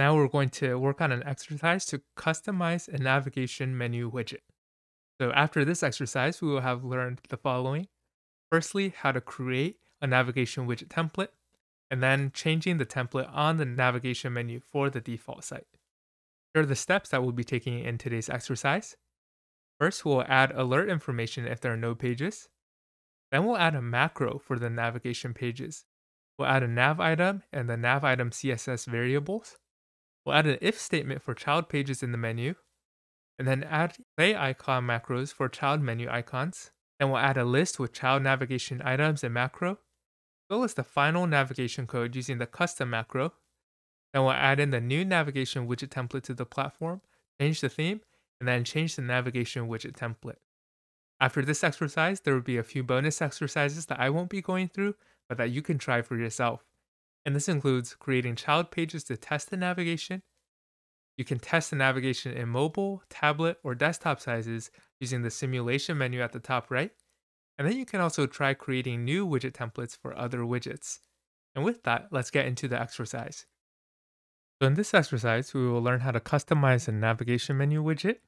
Now we're going to work on an exercise to customize a navigation menu widget. So after this exercise, we will have learned the following. Firstly, how to create a navigation widget template, and then changing the template on the navigation menu for the default site. Here are the steps that we'll be taking in today's exercise. First, we'll add alert information if there are no pages. Then we'll add a macro for the navigation pages. We'll add a nav item and the nav item CSS variables. We'll add an if statement for child pages in the menu, and then add clay icon macros for child menu icons. Then we'll add a list with child navigation items and macro, as well as the final navigation code using the custom macro. Then we'll add in the new navigation widget template to the platform, change the theme, and then change the navigation widget template. After this exercise, there will be a few bonus exercises that I won't be going through, but that you can try for yourself and this includes creating child pages to test the navigation. You can test the navigation in mobile, tablet, or desktop sizes using the simulation menu at the top right. And then you can also try creating new widget templates for other widgets. And with that, let's get into the exercise. So in this exercise, we will learn how to customize a navigation menu widget.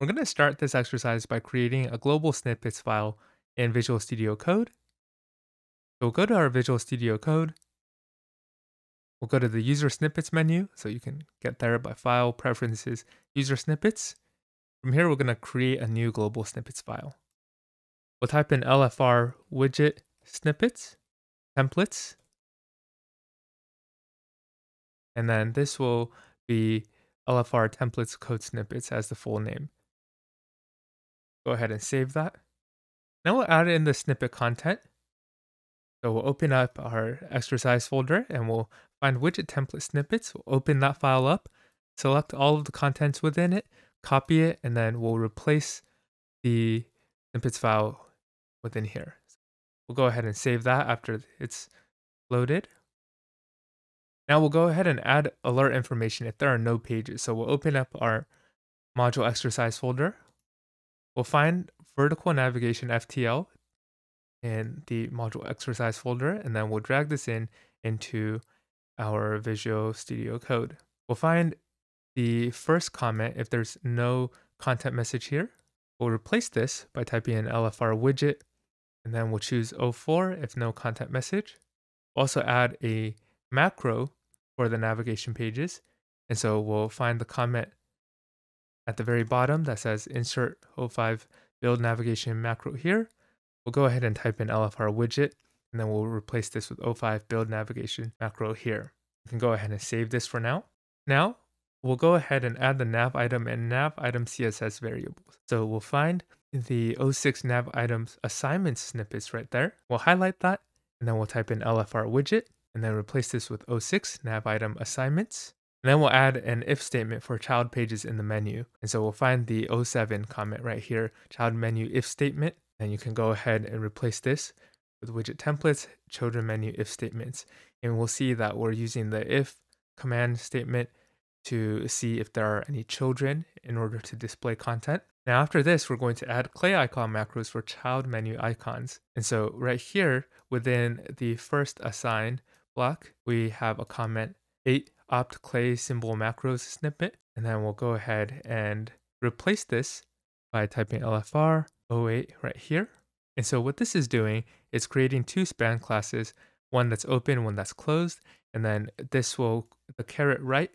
We're going to start this exercise by creating a global snippets file in Visual Studio Code. So we'll go to our Visual Studio Code, We'll go to the user snippets menu. So you can get there by file, preferences, user snippets. From here, we're going to create a new global snippets file. We'll type in LFR widget snippets, templates. And then this will be LFR templates code snippets as the full name. Go ahead and save that. Now we'll add in the snippet content. So we'll open up our exercise folder and we'll find widget template snippets. We'll open that file up, select all of the contents within it, copy it, and then we'll replace the snippets file within here. We'll go ahead and save that after it's loaded. Now we'll go ahead and add alert information if there are no pages. So we'll open up our module exercise folder. We'll find vertical navigation FTL in the module exercise folder, and then we'll drag this in into our Visual Studio Code. We'll find the first comment if there's no content message here. We'll replace this by typing in LFR widget, and then we'll choose 04 if no content message. We'll also add a macro for the navigation pages. And so we'll find the comment at the very bottom that says insert 05 build navigation macro here. We'll go ahead and type in LFR widget, and then we'll replace this with 05 build navigation macro here. You can go ahead and save this for now. Now, we'll go ahead and add the nav item and nav item CSS variables. So we'll find the 06 nav items assignment snippets right there. We'll highlight that, and then we'll type in LFR widget, and then replace this with 06 nav item assignments. And then we'll add an if statement for child pages in the menu. And so we'll find the 07 comment right here, child menu if statement, and you can go ahead and replace this with widget templates, children menu if statements. And we'll see that we're using the if command statement to see if there are any children in order to display content. Now after this, we're going to add clay icon macros for child menu icons. And so right here within the first assign block, we have a comment 8 opt clay symbol macros snippet. And then we'll go ahead and replace this by typing LFR 08 right here. And so what this is doing is creating two span classes, one that's open, one that's closed. And then this will, the caret right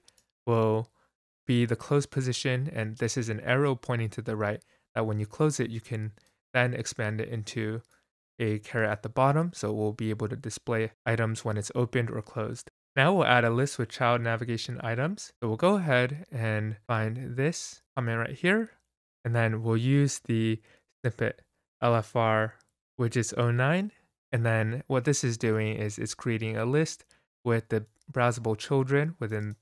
will be the closed position. And this is an arrow pointing to the right that when you close it, you can then expand it into a caret at the bottom. So we'll be able to display items when it's opened or closed. Now we'll add a list with child navigation items. So we'll go ahead and find this comment right here. And then we'll use the snippet LFR which is 09. And then what this is doing is it's creating a list with the browsable children within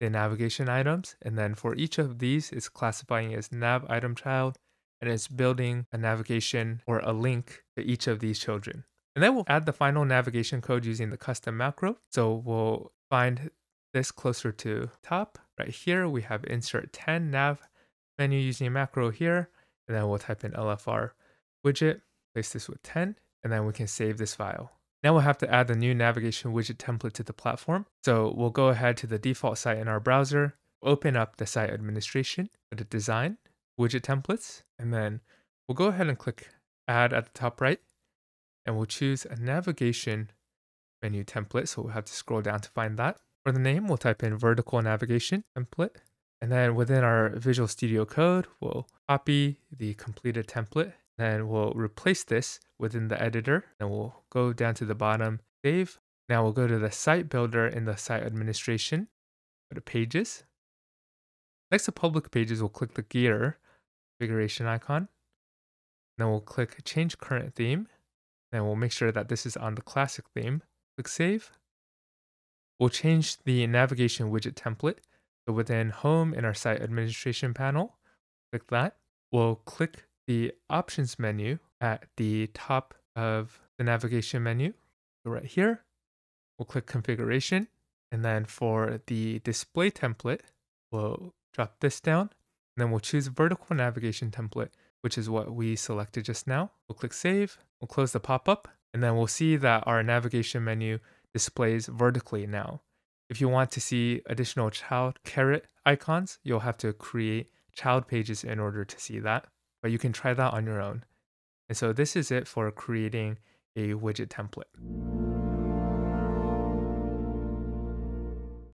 the navigation items. And then for each of these, it's classifying as nav item child and it's building a navigation or a link to each of these children. And then we'll add the final navigation code using the custom macro. So we'll find this closer to top. Right here, we have insert 10 nav menu using macro here. And then we'll type in LFR widget, place this with 10, and then we can save this file. Now we'll have to add the new navigation widget template to the platform. So we'll go ahead to the default site in our browser, open up the site administration, to design, widget templates, and then we'll go ahead and click add at the top right, and we'll choose a navigation menu template. So we'll have to scroll down to find that. For the name, we'll type in vertical navigation template. And then within our Visual Studio Code, we'll copy the completed template. Then we'll replace this within the editor. And we'll go down to the bottom, save. Now we'll go to the site builder in the site administration, go to pages. Next to public pages, we'll click the gear configuration icon. Then we'll click change current theme. Then we'll make sure that this is on the classic theme. Click save. We'll change the navigation widget template so within Home in our site administration panel, click that. We'll click the options menu at the top of the navigation menu. So right here, we'll click configuration. And then for the display template, we'll drop this down. And then we'll choose vertical navigation template, which is what we selected just now. We'll click save. We'll close the pop-up. And then we'll see that our navigation menu displays vertically now. If you want to see additional child caret icons, you'll have to create child pages in order to see that, but you can try that on your own. And so this is it for creating a widget template.